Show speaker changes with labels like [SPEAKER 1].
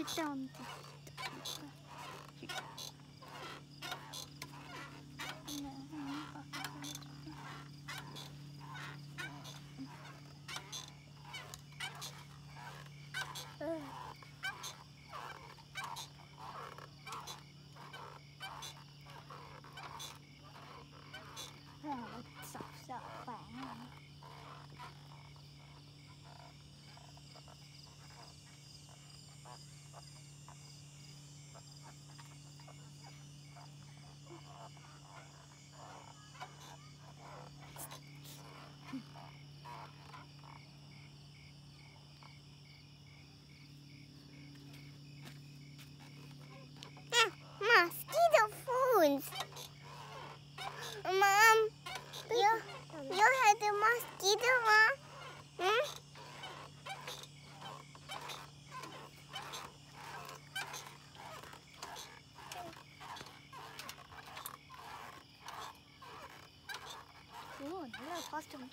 [SPEAKER 1] Читаем. Ugh. Э, hello, customer.